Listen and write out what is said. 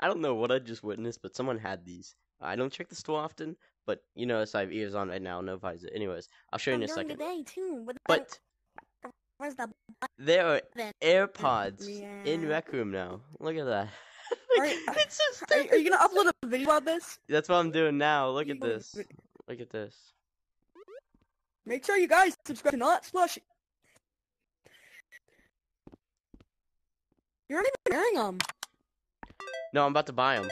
I don't know what I just witnessed, but someone had these. I don't check the store often, but you notice I have ears on right now. No visor. Anyways, I'll show you in a second. today too. But, where's the there are? AirPods in Rec Room now. Look at that. Are- it's so Are, stupid. are you gonna upload a video of this? That's what I'm doing now. Look at this. Look at this. Make sure you guys subscribe to Not Slushy. You're not even wearing them. No, I'm about to buy them.